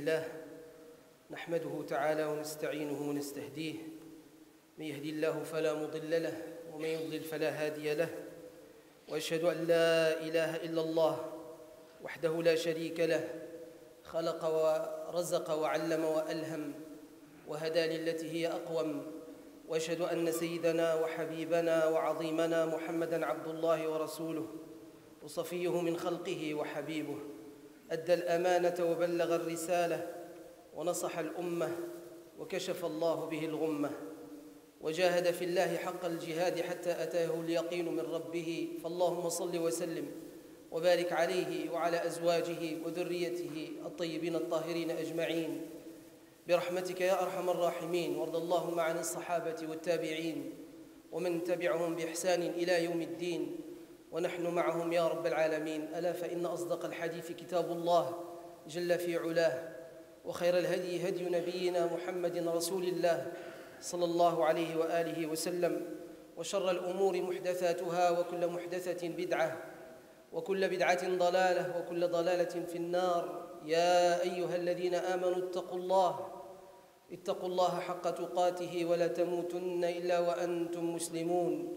لله نحمده تعالى ونستعينه ونستهديه. من يهدي الله فلا مضل له ومن يضلل فلا هادي له. وأشهد أن لا إله إلا الله وحده لا شريك له خلق ورزق وعلم وألهم وهدى للتي هي أقوم. وأشهد أن سيدنا وحبيبنا وعظيمنا محمدا عبد الله ورسوله وصفيه من خلقه وحبيبه. أدى الأمانة وبلغ الرسالة ونصح الأمة وكشف الله به الغمة وجاهد في الله حق الجهاد حتى أتاه اليقين من ربه. فاللهم صل وسلم وبارك عليه وعلى أزواجه وذريته الطيبين الطاهرين أجمعين. برحمتك يا أرحم الراحمين. وارض اللهم عن الصحابة والتابعين ومن تبعهم بإحسان إلى يوم الدين. ونحن معهم يا رب العالمين. ألا فإن أصدق الحديث كتاب الله جل في علاه وخير الهدي هدي نبينا محمد رسول الله صلى الله عليه وآله وسلم وشر الأمور محدثاتها وكل محدثة بدعة وكل بدعة ضلالة وكل ضلالة في النار. يا أيها الذين آمنوا اتقوا الله اتقوا الله حق تقاته ولا تموتن إلا وأنتم مسلمون.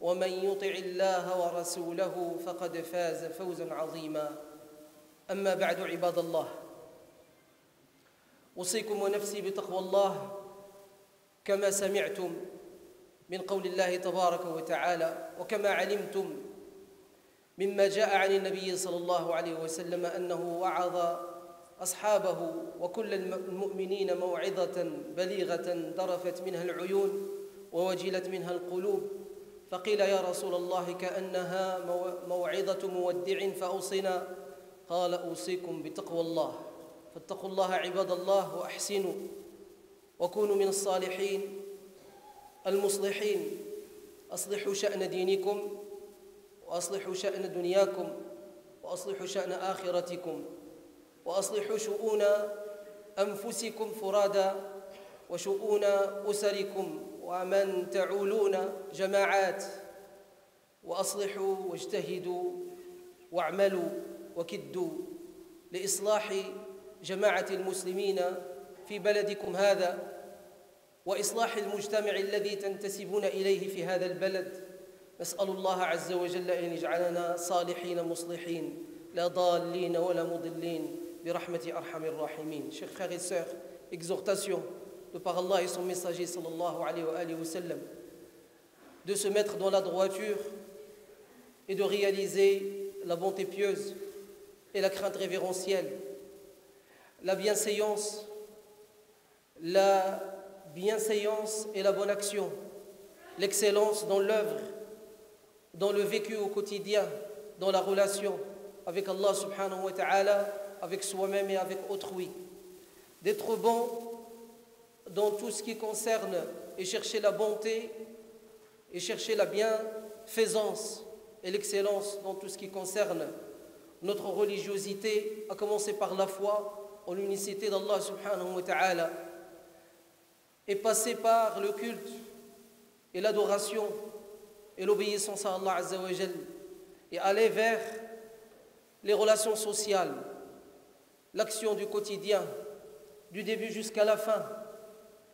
ومن يطع الله ورسوله فقد فاز فوزا عظيما. أما بعد عباد الله أوصيكم ونفسي بتقوى الله كما سمعتم من قول الله تبارك وتعالى وكما علمتم مما جاء عن النبي صلى الله عليه وسلم أنه وعظ أصحابه وكل المؤمنين موعظة بليغة ذرفت منها العيون ووجلت منها القلوب. فقيل يا رسول الله كأنها موعظة مودع فأوصنا. قال أوصيكم بتقوى الله. فاتقوا الله عباد الله وأحسنوا. وكونوا من الصالحين المصلحين. أصلحوا شأن دينكم وأصلحوا شأن دنياكم وأصلحوا شأن آخرتكم وأصلحوا شؤون أنفسكم فرادى وشؤون أسركم. ومن تعولون جماعات وأصلحوا واجتهدوا واعملوا وكدوا لإصلاح جماعة المسلمين في بلدكم هذا وإصلاح المجتمع الذي تنتسبون إليه في هذا البلد. نسأل الله عز وجل أن يجعلنا صالحين مصلحين لا ضالين ولا مضلين. برحمة أرحم الراحمين. Chers frères et exhortation. De par Allah et son messager sallallahu alayhi wa sallam de se mettre dans la droiture et de réaliser la bonté pieuse et la crainte révérentielle la bienséance, la bienséance et la bonne action, l'excellence dans l'œuvre, dans le vécu au quotidien, dans la relation avec Allah subhanahu wa ta'ala, avec soi-même et avec autrui. D'être bon dans tout ce qui concerne et chercher la bonté et chercher la bienfaisance et l'excellence dans tout ce qui concerne notre religiosité, à commencer par la foi, en l'unicité d'Allah subhanahu wa ta'ala et passer par le culte et l'adoration et l'obéissance à Allah et aller vers les relations sociales, l'action du quotidien, du début jusqu'à la fin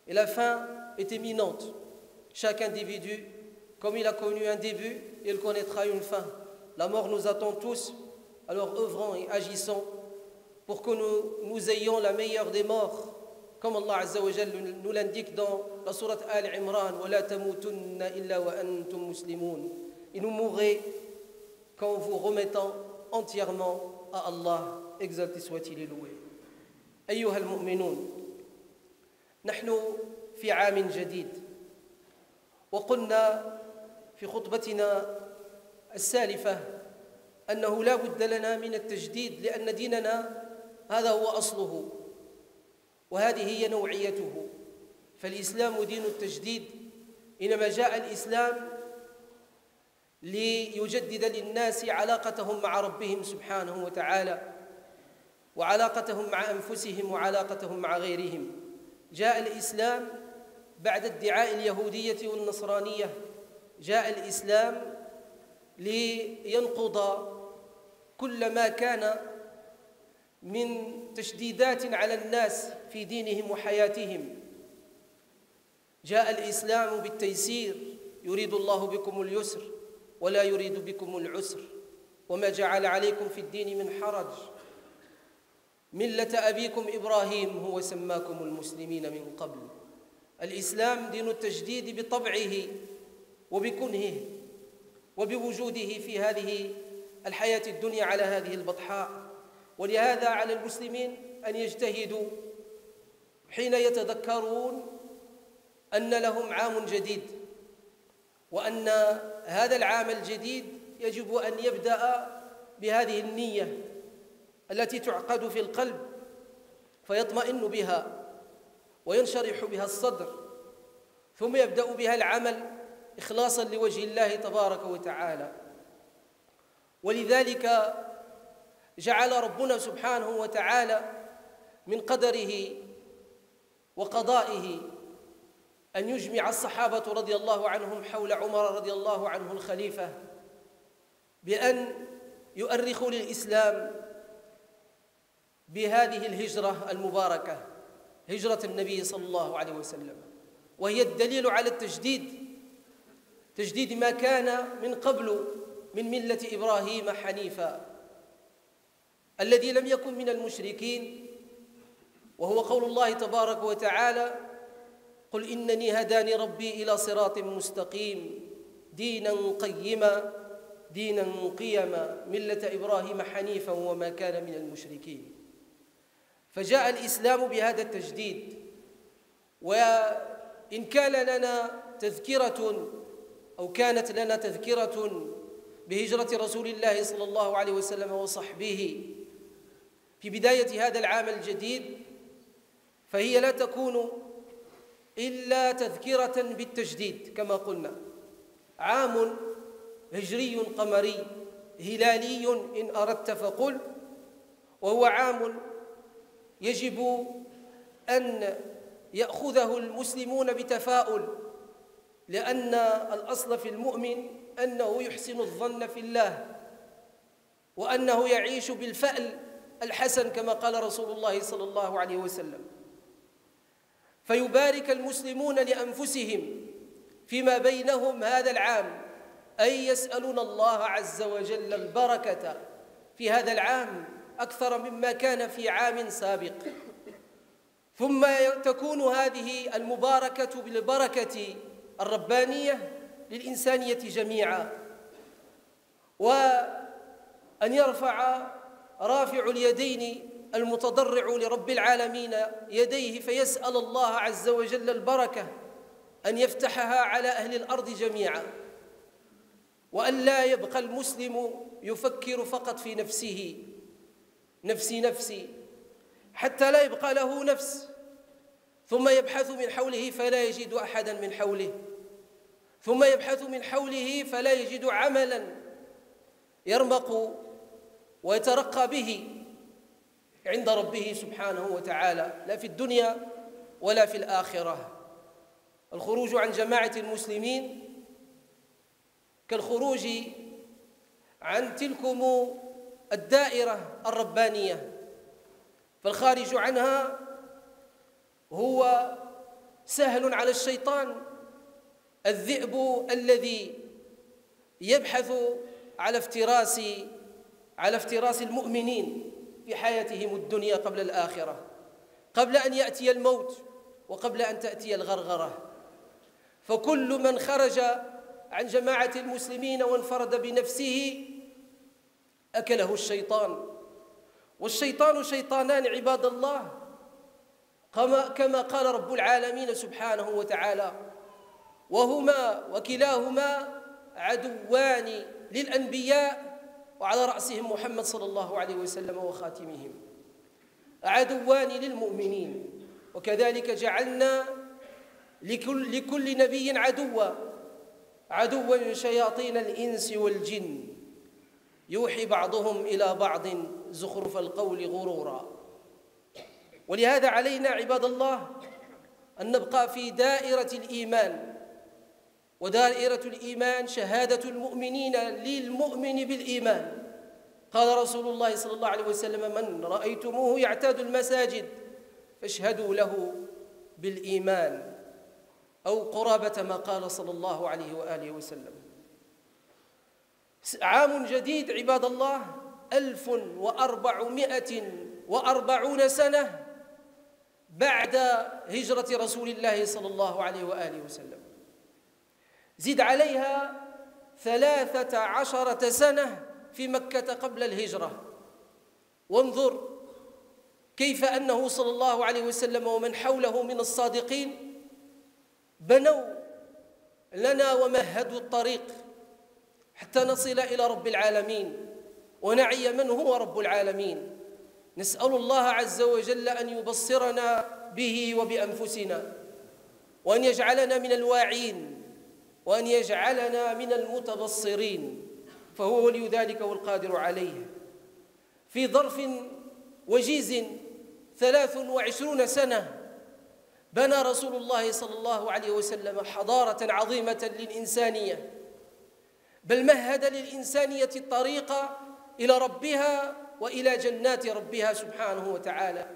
Et la fin est éminente. Chaque individu, comme il a connu un début, il connaîtra une fin. La mort nous attend tous, alors œuvrons et agissons pour que nous, nous ayons la meilleure des morts. Comme Allah Azza wa nous l'indique dans la sourate Al-Imran, Et nous mourrez quand vous remettant entièrement à Allah, exalté soit-il et loué. أيها المؤمنون نحن في عام جديد وقلنا في خطبتنا السالفة أنه لا بد لنا من التجديد لأن ديننا هذا هو أصله وهذه هي نوعيته. فالإسلام دين التجديد إنما جاء الإسلام ليجدد للناس علاقتهم مع ربهم سبحانه وتعالى وعلاقتهم مع أنفسهم وعلاقتهم مع غيرهم. جاء الإسلام بعد ادعاء اليهودية والنصرانية. جاء الإسلام لينقض كل ما كان من تشديدات على الناس في دينهم وحياتهم. جاء الإسلام بالتيسير. يريد الله بكم اليسر ولا يريد بكم العسر. وما جعل عليكم في الدين من حرج. ملة أبيكم إبراهيم هو سماكم المسلمين من قبل. الإسلام دين التجديد بطبعه وبكنهه وبوجوده في هذه الحياة الدنيا على هذه البطحاء. ولهذا على المسلمين أن يجتهدوا حين يتذكرون أن لهم عام جديد وأن هذا العام الجديد يجب أن يبدأ بهذه النية. التي تعقد في القلب فيطمئن بها وينشرح بها الصدر ثم يبدأ بها العمل إخلاصا لوجه الله تبارك وتعالى. ولذلك جعل ربنا سبحانه وتعالى من قدره وقضائه أن يجمع الصحابة رضي الله عنهم حول عمر رضي الله عنه الخليفة بأن يؤرخوا للإسلام بهذه الهجرة المباركة هجرة النبي صلى الله عليه وسلم. وهي الدليل على التجديد تجديد ما كان من قبل من ملة إبراهيم حنيفا الذي لم يكن من المشركين. وهو قول الله تبارك وتعالى قل إنني هداني ربي إلى صراط مستقيم دينا قيما دينا قيما ملة إبراهيم حنيفا وما كان من المشركين. فجاء الإسلام بهذا التجديد وإن كان لنا تذكرة أو كانت لنا تذكرة بهجرة رسول الله صلى الله عليه وسلم وصحبه في بداية هذا العام الجديد فهي لا تكون إلا تذكرة بالتجديد كما قلنا. عام هجري قمري هلالي إن أردت فقل وهو عام يجب أن يأخذه المسلمون بتفاؤل لأن الأصل في المؤمن أنه يحسن الظن في الله وأنه يعيش بالفأل الحسن كما قال رسول الله صلى الله عليه وسلم. فيبارك المسلمون لأنفسهم فيما بينهم هذا العام أي يسألون الله عز وجل البركة في هذا العام أكثر مما كان في عام سابق. ثم تكون هذه المباركة بالبركة الربانية للإنسانية جميعا. وأن يرفع رافع اليدين المتضرع لرب العالمين يديه فيسأل الله عز وجل البركة أن يفتحها على أهل الأرض جميعا. وأن لا يبقى المسلم يفكر فقط في نفسه. نفسي نفسي حتى لا يبقى له نفس ثم يبحث من حوله فلا يجد أحدا من حوله ثم يبحث من حوله فلا يجد عملا يرمق ويترقى به عند ربه سبحانه وتعالى لا في الدنيا ولا في الآخرة. الخروج عن جماعة المسلمين كالخروج عن تلكم الدائرة الربانية فالخارج عنها هو سهل على الشيطان الذئب الذي يبحث على افتراس على افتراس المؤمنين في حياتهم الدنيا قبل الآخرة قبل أن يأتي الموت وقبل أن تأتي الغرغرة. فكل من خرج عن جماعة المسلمين وانفرد بنفسه أكله الشيطان. والشيطان شيطانان عباد الله كما قال رب العالمين سبحانه وتعالى وهما وكلاهما عدوان للأنبياء وعلى رأسهم محمد صلى الله عليه وسلم وخاتمهم. عدوان للمؤمنين وكذلك جعلنا لكل, لكل نبي عدوا عدوا شياطين الإنس والجن. يوحي بعضهم إلى بعض زخرف القول غرورا. ولهذا علينا عباد الله أن نبقى في دائرة الإيمان. ودائرة الإيمان شهادة المؤمنين للمؤمن بالإيمان. قال رسول الله صلى الله عليه وسلم من رأيتموه يعتاد المساجد فاشهدوا له بالإيمان. أو قرابة ما قال صلى الله عليه وآله وسلم. عام جديد عباد الله ألف وأربعمائة وأربعون سنة بعد هجرة رسول الله صلى الله عليه وآله وسلم. زد عليها ثلاثة عشرة سنة في مكة قبل الهجرة. وانظر كيف أنه صلى الله عليه وسلم ومن حوله من الصادقين بنوا لنا ومهدوا الطريق. حتى نصل إلى رب العالمين ونعي من هو رب العالمين. نسأل الله عز وجل أن يبصرنا به وبأنفسنا وأن يجعلنا من الواعين وأن يجعلنا من المتبصرين. فهو ولي ذلك والقادر عليه. في ظرف وجيز ثلاث وعشرون سنة بنى رسول الله صلى الله عليه وسلم حضارة عظيمة للإنسانية. بل مهد للإنسانية الطريق إلى ربها وإلى جنات ربها سبحانه وتعالى.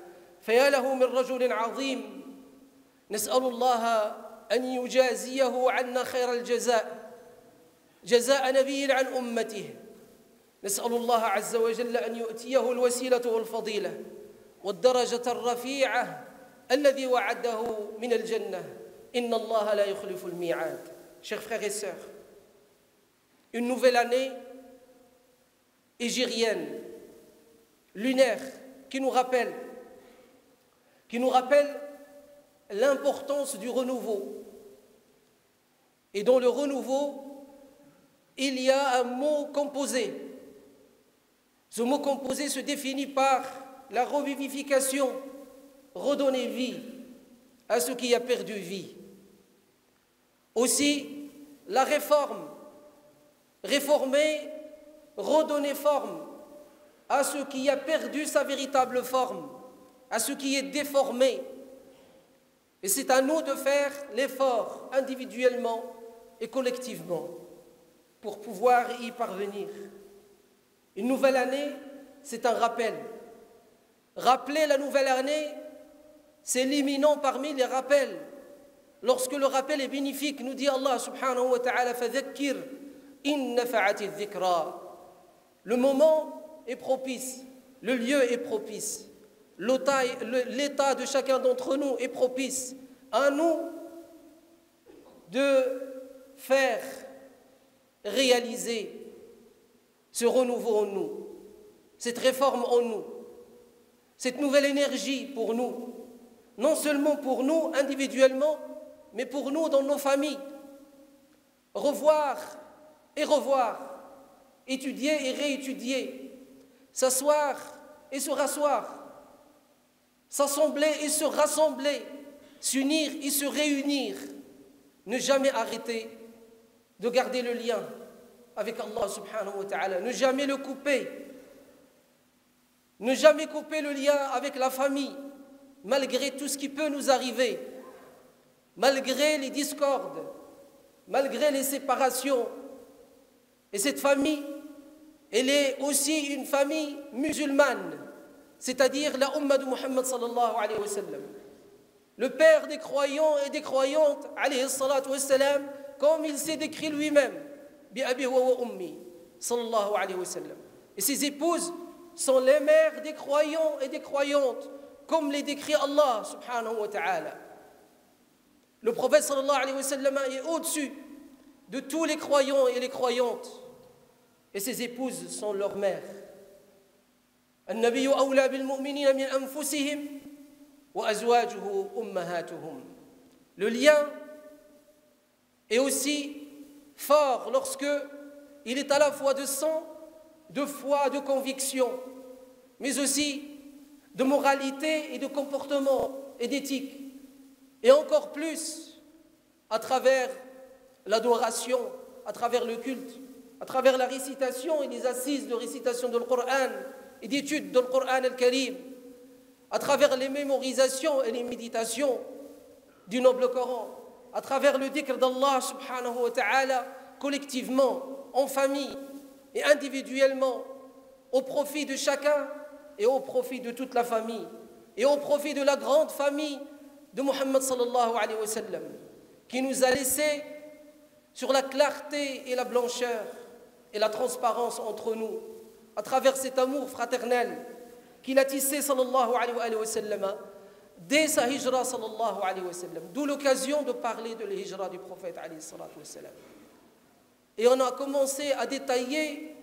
فيا له من رجل عظيم نسأل الله أن يجازيه عنا خير الجزاء جزاء نبي عن أمته. نسأل الله عز وجل أن يؤتيه الوسيلة والفضيلة والدرجة الرفيعة الذي وعده من الجنة. إن الله لا يخلف الميعاد. Chers frères et une nouvelle année égérienne, lunaire, qui nous rappelle, qui nous rappelle l'importance du renouveau. Et dans le renouveau, il y a un mot composé. Ce mot composé se définit par la revivification, redonner vie à ce qui a perdu vie. Aussi, la réforme, réformer, redonner forme à ce qui a perdu sa véritable forme, à ce qui est déformé. Et c'est à nous de faire l'effort individuellement et collectivement pour pouvoir y parvenir. Une nouvelle année, c'est un rappel. Rappeler la nouvelle année, c'est l'imminent parmi les rappels. Lorsque le rappel est bénéfique, nous dit Allah subhanahu wa ta'ala, le moment est propice, le lieu est propice, l'état de chacun d'entre nous est propice. À nous de faire réaliser ce renouveau en nous, cette réforme en nous, cette nouvelle énergie pour nous, non seulement pour nous individuellement, mais pour nous dans nos familles. Revoir et revoir, étudier et réétudier, s'asseoir et se rasseoir, s'assembler et se rassembler, s'unir et se réunir, ne jamais arrêter de garder le lien avec Allah subhanahu wa ta'ala, ne jamais le couper, ne jamais couper le lien avec la famille, malgré tout ce qui peut nous arriver, malgré les discordes, malgré les séparations. Et cette famille, elle est aussi une famille musulmane, c'est-à-dire la Ummah de Muhammad sallallahu alayhi wa sallam. Le père des croyants et des croyantes, alayhi salatu wa sallam, comme il s'est décrit lui-même, bi abi wa ummi, sallallahu alayhi wa sallam. Et ses épouses sont les mères des croyants et des croyantes, comme les décrit Allah subhanahu wa ta'ala. Le prophète sallallahu alayhi wa sallam est au-dessus de tous les croyants et les croyantes, et ses épouses sont leurs mères. النبي أولى بالمؤمنين من أنفسهم وأزواجه أمهاتهم. Le lien est aussi fort lorsque il est à la fois de sang, de foi, de conviction, mais aussi de moralité et de comportement et d'éthique. Et encore plus à travers l'adoration, à travers le culte, à travers la récitation. Et les assises de récitation de Coran et d'études de Coran al-Karim, à travers les mémorisations et les méditations du noble Coran, à travers le dhikr d'Allah subhanahu wa ta'ala, collectivement, en famille et individuellement, au profit de chacun et au profit de toute la famille et au profit de la grande famille de Muhammad sallallahu alayhi wa sallam, qui nous a laissé sur la clarté et la blancheur et la transparence entre nous, à travers cet amour fraternel qu'il a tissé sallallahu alayhi wa sallam dès sa hijra sallallahu alayhi wa sallam. D'où l'occasion de parler de la hijra du prophète alayhi wa sallam. Et on a commencé à détailler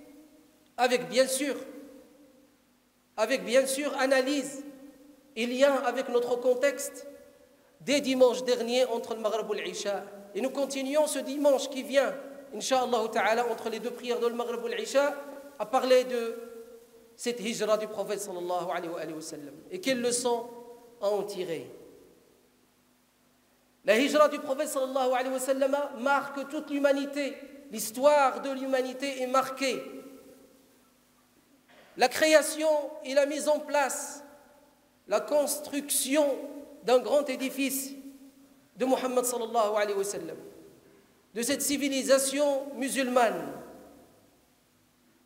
avec bien sûr, avec bien sûr analyse et lien avec notre contexte dès dimanche dernier entre le Maghreb et l'Isha. Et nous continuons ce dimanche qui vient, Inch'Allah ta'ala, entre les deux prières de le Maghreb et l'Isha, à parler de cette hijra du prophète sallallahu alayhi wa sallam. Et quelles leçons à en tirer La hijra du prophète sallallahu alayhi wa sallam marque toute l'humanité. L'histoire de l'humanité est marquée. La création et la mise en place, la construction d'un grand édifice de Muhammad sallallahu alayhi wa sallam, de cette civilisation musulmane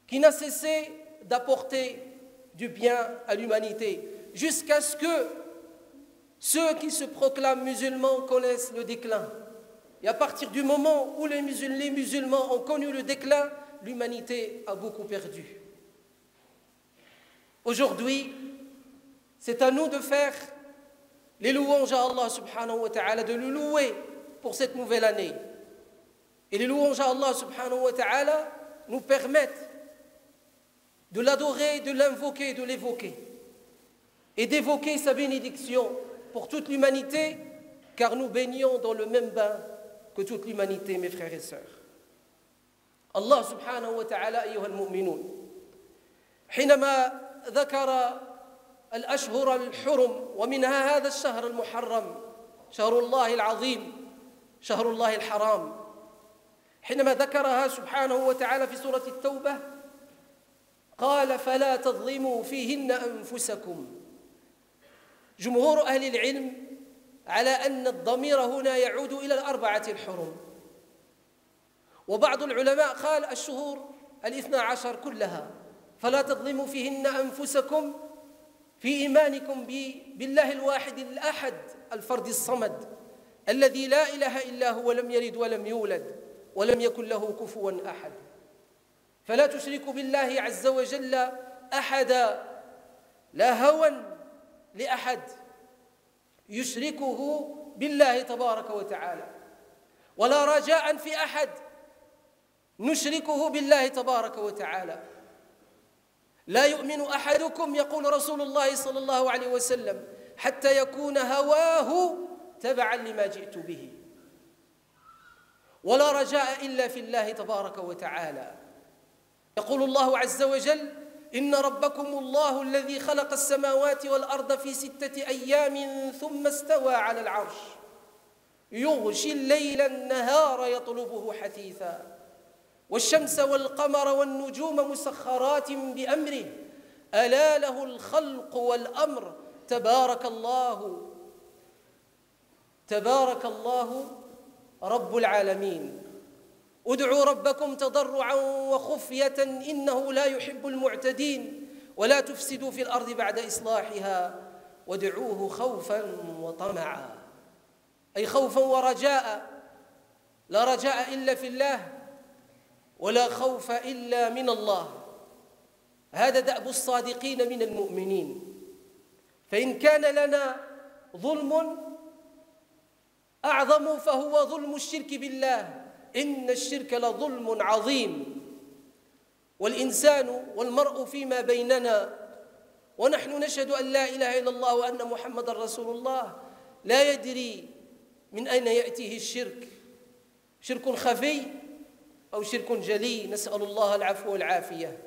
qui n'a cessé d'apporter du bien à l'humanité jusqu'à ce que ceux qui se proclament musulmans connaissent le déclin. Et à partir du moment où les musulmans ont connu le déclin, l'humanité a beaucoup perdu. Aujourd'hui, c'est à nous de faire les louanges à Allah subhanahu wa ta'ala, de le louer pour cette nouvelle année. Et les louanges à Allah subhanahu wa ta'ala nous permettent de l'adorer, de l'invoquer, de l'évoquer. Et d'évoquer sa bénédiction pour toute l'humanité, car nous baignons dans le même bain que toute l'humanité, mes frères et sœurs. Allah subhanahu wa ta'ala, أيها المؤمنون حينما ذكر الأشهر الحرم ومنها هذا الشهر المحرم شهر الله العظيم شهر الله الحرام. حينما ذكرها سبحانه وتعالى في سورة التوبة قال فلا تظلموا فيهن أنفسكم. جمهور أهل العلم على أن الضمير هنا يعود إلى الأربعة الحرم. وبعض العلماء قال الشهور الاثنى عشر كلها. فلا تظلموا فيهن أنفسكم. في إيمانكم بالله الواحد الأحد الفرد الصمد الذي لا إله إلا هو لم يلد ولم يولد ولم يكن له كفوا أحد. فلا تشركوا بالله عز وجل أحدا لا هوى لأحد. يشركه بالله تبارك وتعالى. ولا رجاء في أحد نشركه بالله تبارك وتعالى. لا يؤمن أحدكم يقول رسول الله صلى الله عليه وسلم حتى يكون هواه تبعا لما جئت به. ولا رجاء إلا في الله تبارك وتعالى. يقول الله عز وجل إن ربكم الله الذي خلق السماوات والأرض في ستة أيام ثم استوى على العرش. يغشي الليل النهار يطلبه حثيثا. والشمس والقمر والنجوم مسخرات بأمره. ألا له الخلق والأمر. تبارك الله. تبارك الله رب العالمين. ادعوا ربكم تضرعا وخفية إنه لا يحب المعتدين. ولا تفسدوا في الأرض بعد إصلاحها. وادعوه خوفا وطمعا. أي خوفا ورجاء. لا رجاء إلا في الله. ولا خوف إلا من الله. هذا دأب الصادقين من المؤمنين. فإن كان لنا ظلم أعظم فهو ظلم الشرك بالله. إن الشرك لظلم عظيم. والإنسان والمرء فيما بيننا. ونحن نشهد أن لا إله إلا الله وأن محمد رسول الله. لا يدري من أين يأتيه الشرك. شرك خفي أو شرك جلي نسأل الله العفو والعافية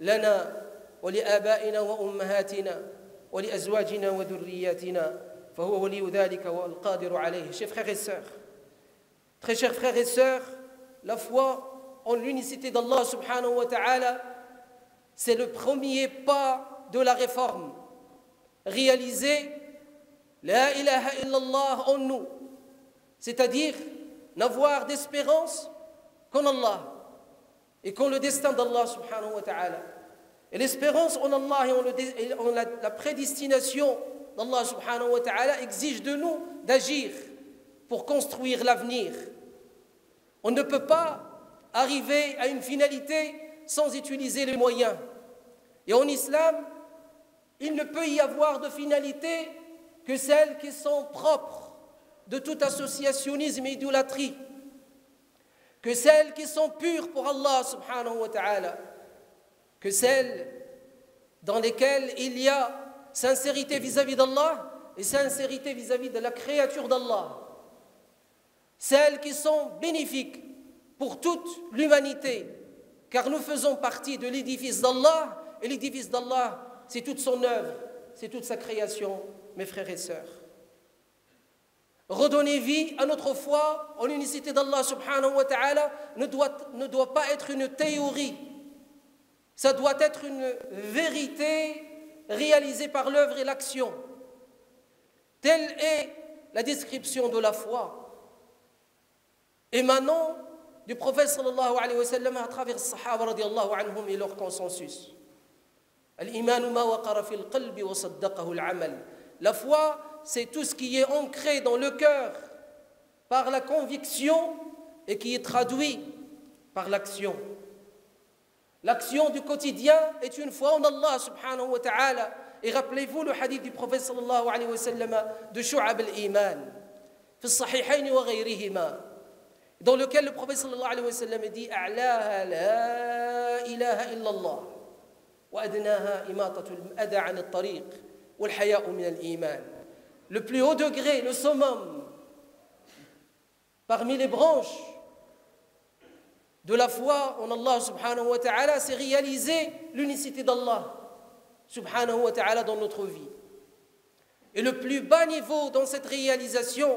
لنا ولآبائنا وأمهاتنا ولأزواجنا وذرياتنا فهو ولي ذلك والقادر عليه Chers frères et Très chers frères et sœurs, la foi en l'unicité d'Allah subhanahu wa ta'ala, c'est le premier pas de la réforme. Réaliser la ilaha illallah en nous, c'est-à-dire n'avoir d'espérance qu'en Allah et qu'en le destin d'Allah subhanahu wa ta'ala. Et l'espérance en Allah et en, la, prédestination d'Allah subhanahu wa ta'ala exige de nous d'agir pour construire l'avenir. On ne peut pas arriver à une finalité sans utiliser les moyens. Et en islam, il ne peut y avoir de finalité que celles qui sont propres de tout associationnisme et idolâtrie, que celles qui sont pures pour Allah subhanahu wa ta'ala, que celles dans lesquelles il y a sincérité vis-à-vis d'Allah et sincérité vis-à-vis de la créature d'Allah, celles qui sont bénéfiques pour toute l'humanité, car nous faisons partie de l'édifice d'Allah, et l'édifice d'Allah, c'est toute son œuvre, c'est toute sa création, mes frères et sœurs. Redonner vie à notre foi en l'unicité d'Allah subhanahu wa ta'ala ne doit, ne doit pas être une théorie, ça doit être une vérité réalisée par l'œuvre et l'action. Telle est la description de la foi, émanant du prophète sallallahu alayhi wa sallam à travers les sahaba radiallahu anhum et leur consensus. La foi, c'est tout ce qui est ancré dans le cœur par la conviction et qui est traduit par l'action. L'action du quotidien est une foi en Allah subhanahu wa ta'ala. Et rappelez-vous le hadith du prophète sallallahu alayhi wa sallam de Shu'ab al-Iman, dans lequel le prophète sallallahu alayhi wa sallam dit A'laha la ilaha illallah wa adnaha imatatu al-ada al-tariq wal haya'u min al-iman le plus haut degré, le summum, parmi les branches de la foi en Allah subhanahu wa ta'ala, c'est réaliser l'unicité d'Allah subhanahu wa ta'ala dans notre vie. Et le plus bas niveau dans cette réalisation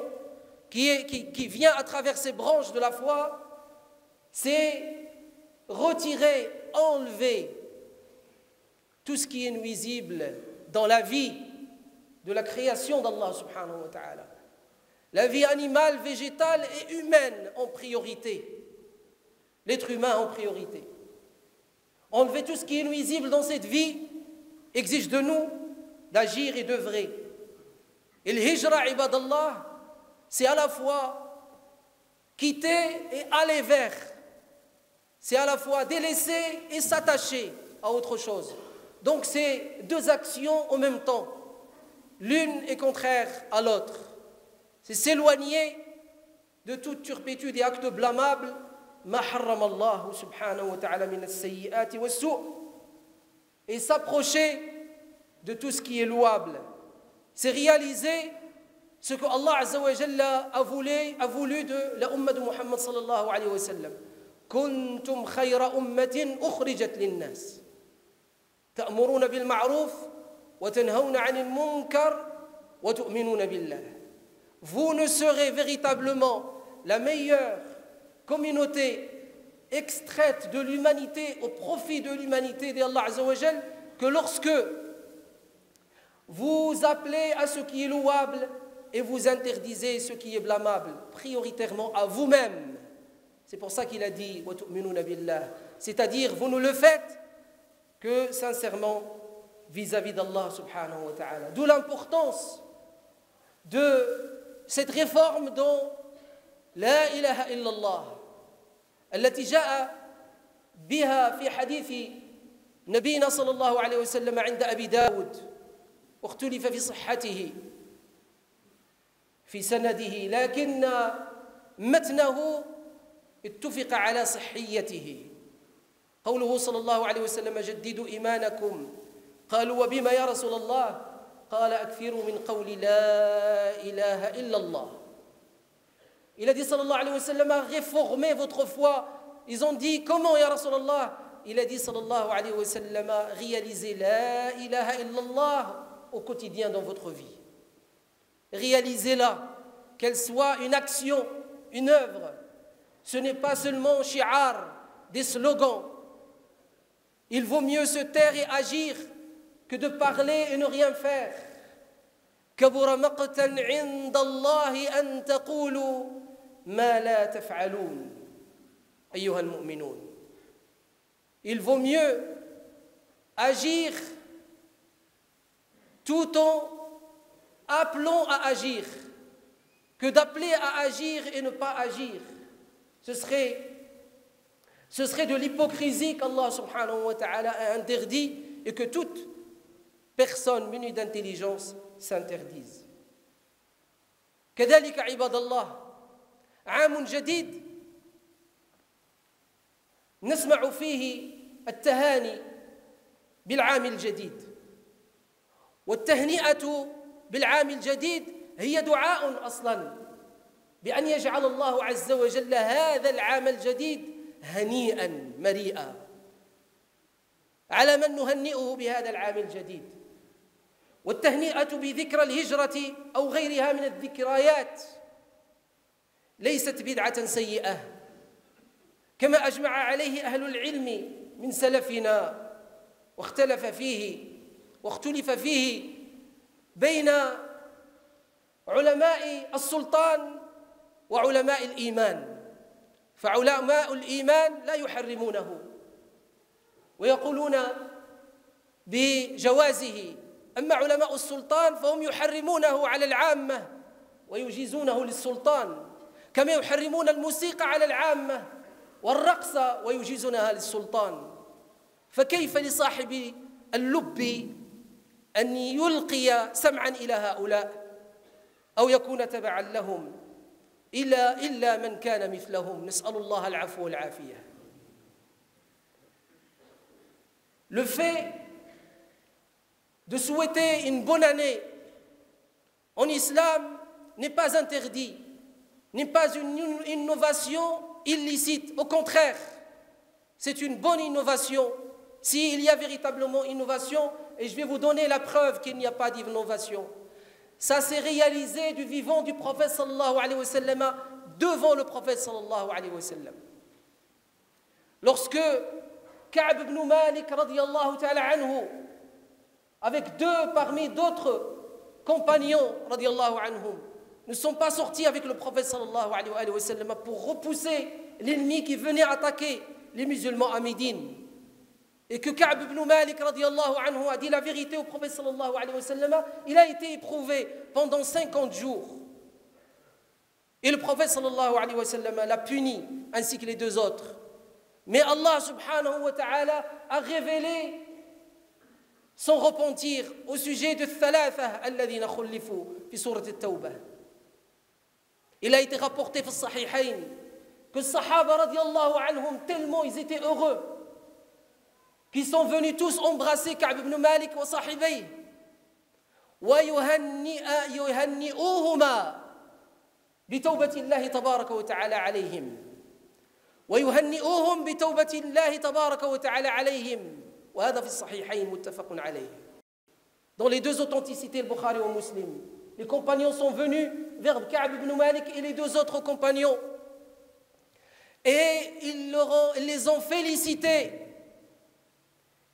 qui, qui vient à travers ces branches de la foi, c'est retirer, enlever tout ce qui est nuisible dans la vie de la création d'Allah subhanahu wa ta'ala. La vie animale, végétale et humaine en priorité. L'être humain en priorité. Enlever tout ce qui est nuisible dans cette vie exige de nous d'agir et d'œuvrer. Et le hijra, ibadallah, c'est à la fois quitter et aller vers. C'est à la fois délaisser et s'attacher à autre chose. Donc c'est deux actions en même temps. L'une est contraire à l'autre. C'est s'éloigner de toute turpitude et acte blâmable. Et s'approcher de tout ce qui est louable. C'est réaliser ce que Allah a voulu, a voulu de la Ummah de Muhammad sallallahu alayhi wa sallam. كنتم خير أمة أخرجت للناس تأمرون بالمعروف وتنهون عن المنكر وتؤمنون بالله Vous ne serez véritablement la meilleure communauté extraite de l'humanité au profit de l'humanité d'Allah Azzawajal que lorsque vous appelez à ce qui est louable et vous interdisez ce qui est blâmable, prioritairement à vous-même. C'est pour ça qu'il a dit c'est-à-dire vous ne le faites que sincèrement vis-à-vis d'Allah subhanahu wa ta'ala. D'où l'importance de cette réforme dont la ilaha illallah التي جاء بها في حديث نبينا صلى الله عليه وسلم عند أبي داود واختلف في صحته في سنده لكن متنه اتفق على صحيته قوله صلى الله عليه وسلم جددوا إيمانكم قالوا وبما يا رسول الله قال أكثروا من قول لا إله إلا الله Il a dit sallallahu alayhi wa sallam réformer votre foi. Ils ont dit comment ya Rasulallah Il a dit sallallahu alayhi wa sallam réaliser la ilaha illallah au quotidien dans votre vie. Réalisez-la, qu'elle soit une action une œuvre, ce n'est pas seulement shi'ar, des slogans. Il vaut mieux se taire et agir que de parler et ne rien faire. كبر مقتا عند الله أن تقولوا ما لا تفعلون أيها المؤمنون Il vaut mieux agir tout en appelant à agir que d'appeler à agir et ne pas agir. Ce serait, ce serait de l'hypocrisie qu'Allah subhanahu wa ta'ala a interdit et que toute personne munie d'intelligence s'interdise. كذلك عباد الله عام جديد نسمع فيه التهاني بالعام الجديد والتهنئه بالعام الجديد هي دعاء أصلا بان يجعل الله عز وجل هذا العام الجديد هنيئا مريئا على من نهنئه بهذا العام الجديد والتهنئة بذكرى الهجرة أو غيرها من الذكريات ليست بدعة سيئة كما أجمع عليه أهل العلم من سلفنا واختلف فيه واختلف فيه بين علماء السلطان وعلماء الإيمان فعلماء الإيمان لا يحرمونه ويقولون بجوازه أما علماء السلطان فهم يحرمونه على العامة ويجيزونه للسلطان كما يحرمون الموسيقى على العامة والرقص ويجيزونها للسلطان. فكيف لصاحب اللب أن يلقي سمعا إلى هؤلاء أو يكون تبعا لهم؟ إلا إلا من كان مثلهم. نسأل الله العفو والعافية. Le fait de souhaiter une bonne année en islam n'est pas interdit, n'est pas une innovation illicite. Au contraire, c'est une bonne innovation s'il y a véritablement innovation, et je vais vous donner la preuve qu'il n'y a pas d'innovation. Ça s'est réalisé du vivant du prophète sallallahu alayhi wa sallam devant le prophète sallallahu alayhi wa sallam. Lorsque Ka'b ibn Malik radiallahu ta'ala anhu, avec deux parmi d'autres compagnons radiallahu anhum, ne sont pas sortis avec le prophète sallallahu alayhi wa pour repousser l'ennemi qui venait attaquer les musulmans à Médine. Et que Ka'b ibn Malik a dit la vérité au prophète sallallahu alayhi wa il a été éprouvé pendant 50 jours. Et le prophète sallallahu alayhi wa l'a puni, ainsi que les deux autres. Mais Allah subhanahu wa ta'ala a révélé son repentir au sujet de thalatha khullifu fi surat at-tawbah. Il a été rapporté dans Sahihain que les Sahaba radiallahu anhum tellement ils étaient heureux qui sont venus tous embrasser Ka'b ibn Malik wa sahibay ويهنئوهما بتوبة الله تبارك وتعالى عليهم ويهنئوهم بتوبة الله تبارك وتعالى عليهم Dans les deux authenticités, le Bukhari au Muslim, les compagnons sont venus vers Ka'b ibn Malik et les deux autres compagnons. Et ils, les ont félicités.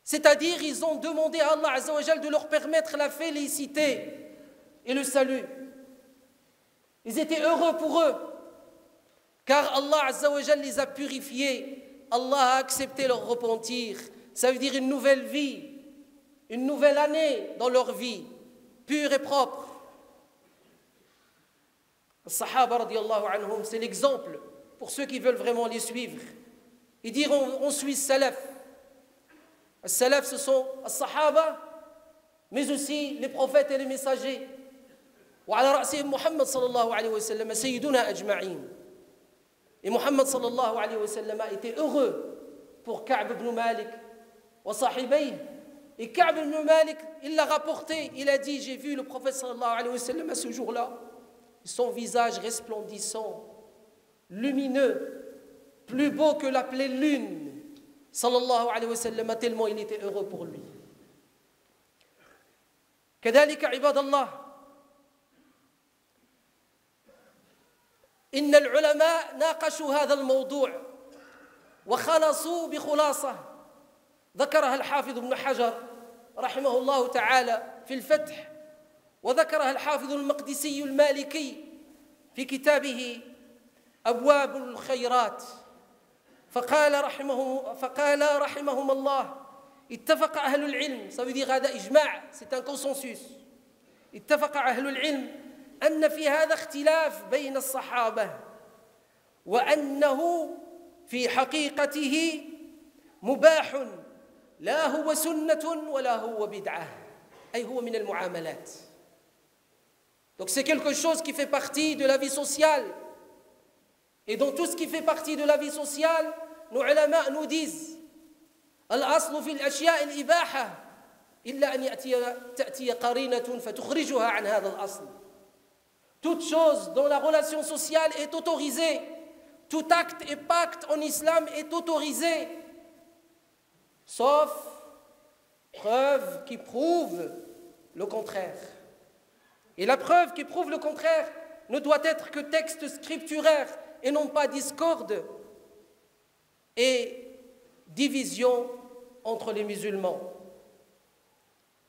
C'est-à-dire, ils ont demandé à Allah Azzawajal de leur permettre la félicité et le salut. Ils étaient heureux pour eux, car Allah les a purifiés. Allah a accepté leur repentir Ça veut dire une nouvelle vie, une nouvelle année dans leur vie, pure et propre. Les Sahaba anhum, c'est l'exemple pour ceux qui veulent vraiment les suivre. Ils diront on suit Salaf. Les salaf, ce sont les sahaba, mais aussi les prophètes et les messagers. وعلى رأسهم محمد صلى الله عليه وسلم سيدنا أجمعين. Et Muhammad صلى الله عليه وسلم était heureux pour Ka'b ibn Malik wa sahibay. Et Ka'b ibn Malik, il l'a rapporté, il a dit, j'ai vu le prophète sallallahu alayhi wa sallam à ce jour-là, son visage resplendissant, lumineux, plus beau que la pleine lune, sallallahu alayhi wa sallam tellement il était heureux pour lui كذلك عباد الله إن العلماء ناقشوا هذا الموضوع وخلصوا بخلاصة ذكرها الحافظ ابن حجر رحمه الله تعالى في الفتح وذكرها الحافظ المقدسي المالكي في كتابه أبواب الخيرات. فقال رحمه فقال رحمهم الله اتفق أهل العلم ça هذا إجماع c'est un اتفق أهل العلم أن في هذا اختلاف بين الصحابة وأنه في حقيقته مباح لا هو سنة ولا هو بدعة أي هو من المعاملات Donc c'est quelque chose qui fait partie de la vie sociale. Et dans tout ce qui fait partie de la vie sociale, nos ulama nous disent الأصل في الأشياء الإباحة إلا أن يأتي تأتي قرينة فتخرجها عن هذا الأصل. Toute chose dont la relation sociale est autorisée, tout acte et pacte en islam est autorisé, sauf preuve qui prouve le contraire. Et la preuve qui prouve le contraire ne doit être que texte scripturaire et non pas discorde et division entre les musulmans.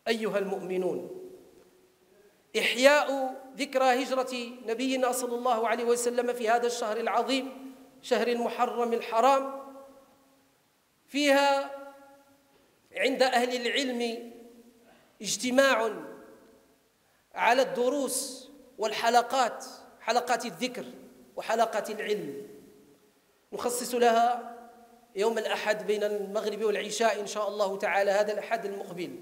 أيها المؤمنون إحياء ذكرى هجرة نبينا صلى الله عليه وسلم في هذا الشهر العظيم شهر المحرم الحرام فيها عند أهل العلم اجتماع على الدروس والحلقات حلقات الذكر وحلقات العلم. نخصص لها يوم الأحد بين المغرب والعشاء إن شاء الله تعالى هذا الأحد المقبل.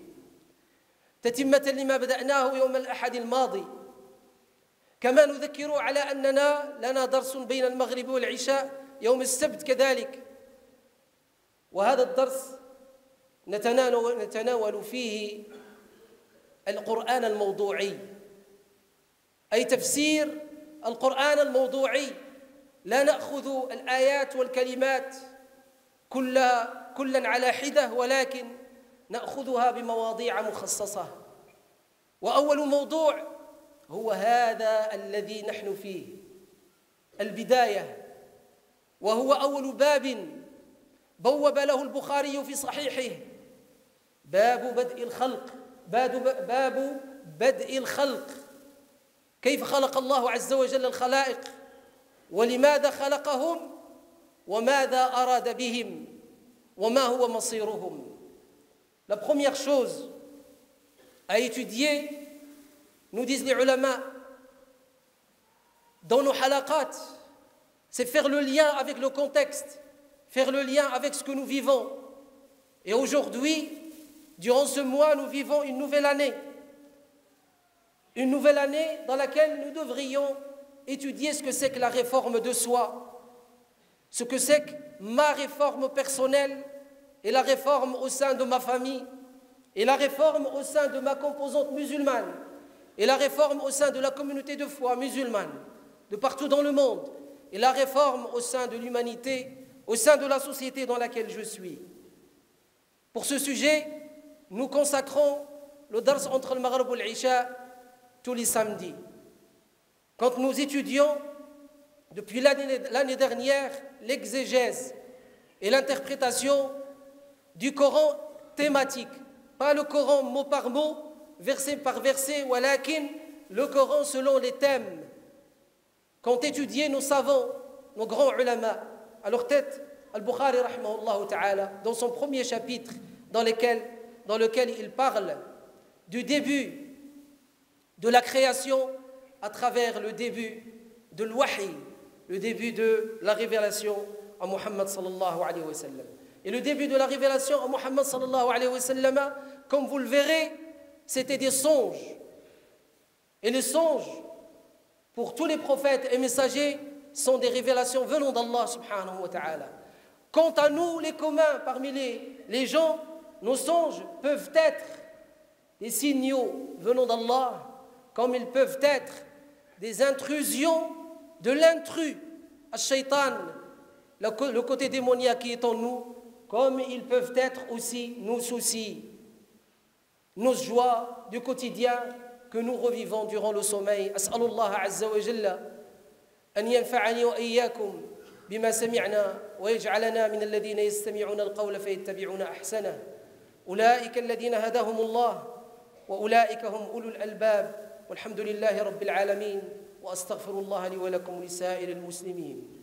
تتمة لما بدأناه يوم الأحد الماضي. كما نذكر على أننا لنا درس بين المغرب والعشاء يوم السبت كذلك. وهذا الدرس نتناول فيه القرآن الموضوعي. أي تفسير القرآن الموضوعي. لا نأخذ الآيات والكلمات كلها كلا على حدة ولكن نأخذها بمواضيع مخصصة. وأول موضوع هو هذا الذي نحن فيه البداية. وهو أول باب بوب له البخاري في صحيحه. باب بدء الخلق. باب بدء الخلق. كيف خلق الله عز وجل الخلائق؟ ولماذا خلقهم؟ وماذا أراد بهم؟ وما هو مصيرهم؟ لا بخوميييغ شوز أيتوديي نو ديز العلماء دون حلقات سي فيغ لو ليان افيك لو كونتكست فيغ لو ليان افيك سكو نو فيفون اي اوجوردوي Durant ce mois, nous vivons une nouvelle année. Une nouvelle année dans laquelle nous devrions étudier ce que c'est que la réforme de soi, ce que c'est que ma réforme personnelle et la réforme au sein de ma famille, et la réforme au sein de ma composante musulmane, et la réforme au sein de la communauté de foi musulmane, de partout dans le monde, et la réforme au sein de l'humanité, au sein de la société dans laquelle je suis. Pour ce sujet, nous consacrons le dars entre le Maghreb et l'Isha tous les samedis. Quand nous étudions depuis l'année dernière l'exégèse et l'interprétation du Coran thématique, pas le Coran mot par mot, verset par verset, walakin le Coran selon les thèmes qu'ont étudié nos savants, nos grands ulama, à leur tête, Al-Bukhari, dans son premier chapitre, dans lequel dans lequel il parle du début de la création à travers le début de l'wahi, le début de la révélation à Muhammad sallallahu alayhi wa sallam. Et le début de la révélation à Muhammad sallallahu alayhi wa sallam, comme vous le verrez, c'était des songes. Et les songes, pour tous les prophètes et messagers, sont des révélations venant d'Allah subhanahu wa ta'ala. Quant à nous, les communs parmi les, les gens, nos songes peuvent être des signaux venant d'Allah, comme ils peuvent être des intrusions de l'intrus, al-shaytan, le côté démoniaque qui est en nous, comme ils peuvent être aussi nos soucis, nos joies du quotidien que nous revivons durant le sommeil. أن ينفعني وإياكم بما سمعنا ويجعلنا من الذين يستمعون القول فيتبعون أحسنه أولئك الذين هداهم الله وأولئك هم أولو الألباب. والحمد لله رب العالمين وأستغفر الله لي ولكم ولسائر المسلمين.